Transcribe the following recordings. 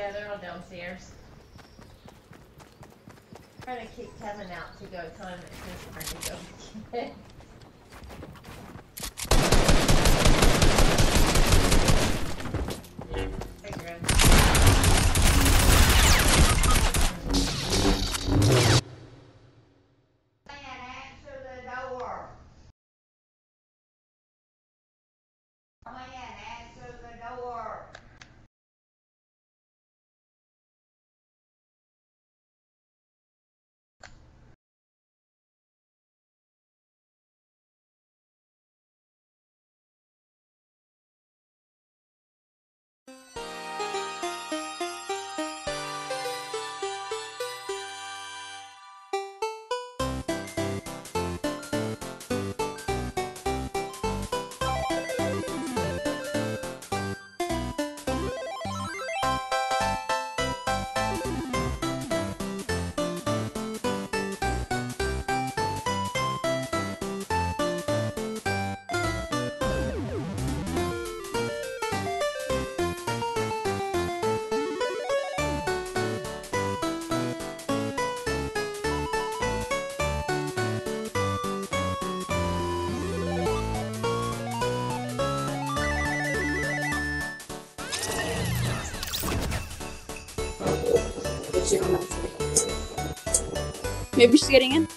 Yeah, they're all downstairs. Trying to kick Kevin out to go tell him it's his turn to go. Maybe she's getting in.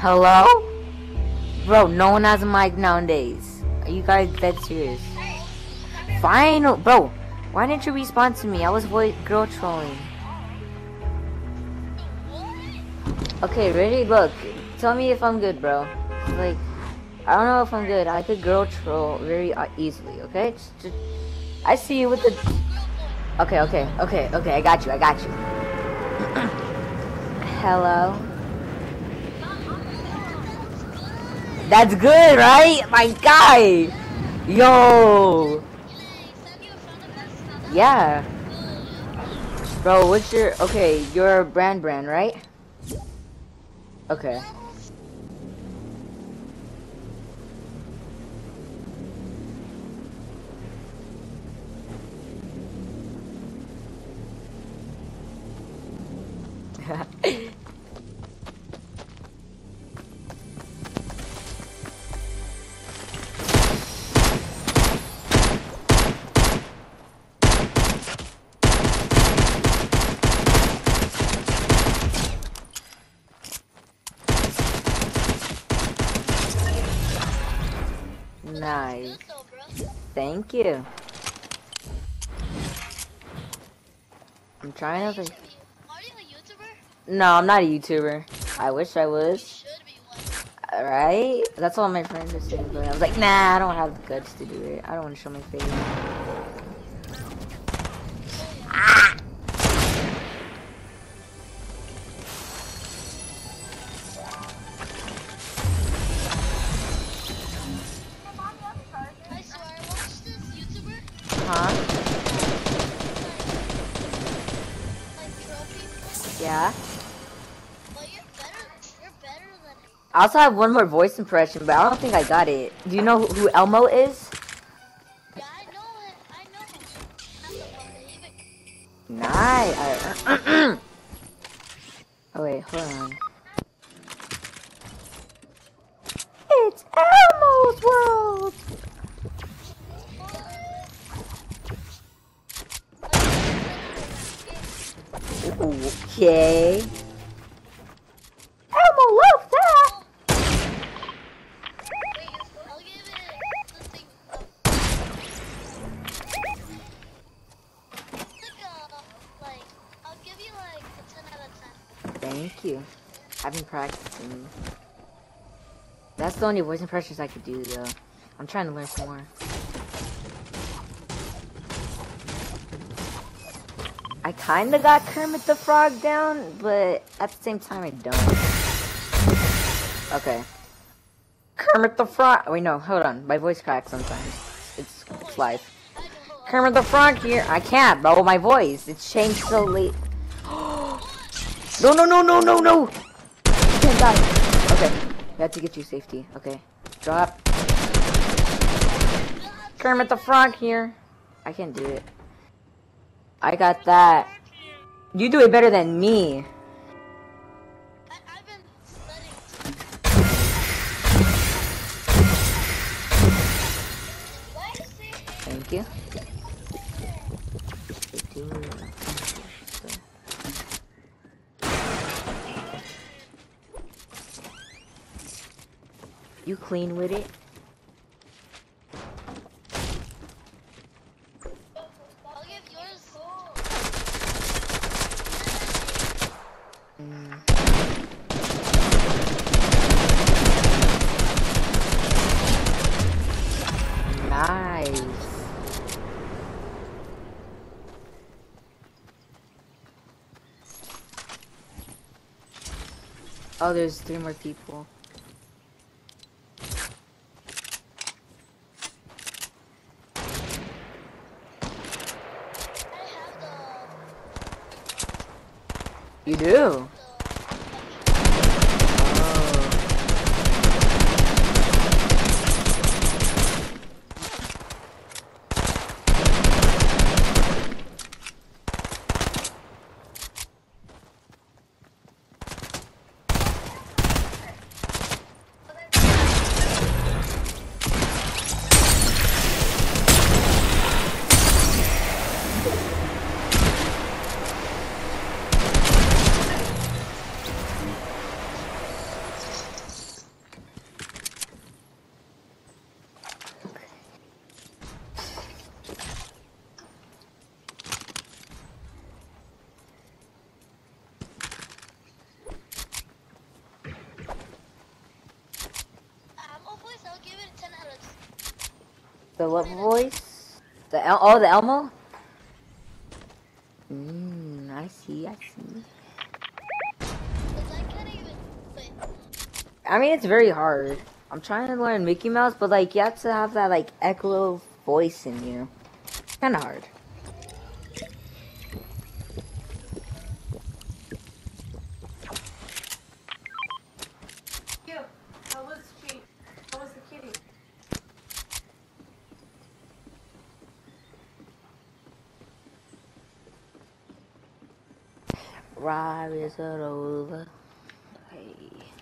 Hello? Bro, no one has a mic nowadays. Are you guys dead serious? Final, bro. Why didn't you respond to me? I was voice girl trolling. Okay, ready? Look, tell me if I'm good, bro. Like, I don't know if I'm good. I could girl troll very uh, easily. Okay, just, just, I see you with the. Okay, okay, okay, okay. I got you. I got you. Hello. That's good, right? My guy. Yo. Yeah. Bro, what's your okay, you're Bran Bran, right? Okay. Nice. Thank you. I'm trying to think. Are you a YouTuber? No, I'm not a YouTuber. I wish I was. Right? That's all my friends are saying, but I was like, nah, I don't have the guts to do it. I don't want to show my face. I also have one more voice impression, but I don't think I got it. Do you know who, Elmo is? Yeah, I know I know Nice. Oh wait, hold on. It's Elmo's world. Okay. Elmo loves that. wait, I'll give it the thing, uh, like, uh, like, I'll give you, like, a 10 out of 10. Thank you. I've been practicing. That's the only voice impressions I could do, though. I'm trying to learn some more. I kinda got Kermit the Frog down, but at the same time I don't. Okay. Kermit the Frog. Wait, no, hold on. My voice cracks sometimes. It's, it's live. Kermit the Frog here. I can't, bro. My voice. It's changed so late. No, no, no, no, no, no. You can't die. Okay. We have to get you safety. Okay. Drop. Kermit the Frog here. I can't do it. I got that. You do it better than me. You clean with it? Oh, there's three more people. Do? The what voice? The El- oh, the Elmo. Mm, I see. I see. I mean, it's very hard. I'm trying to learn Mickey Mouse, but like you have to have that like echo voice in you. Kind of hard. You, how was she? How was the kitty? Over? Hey.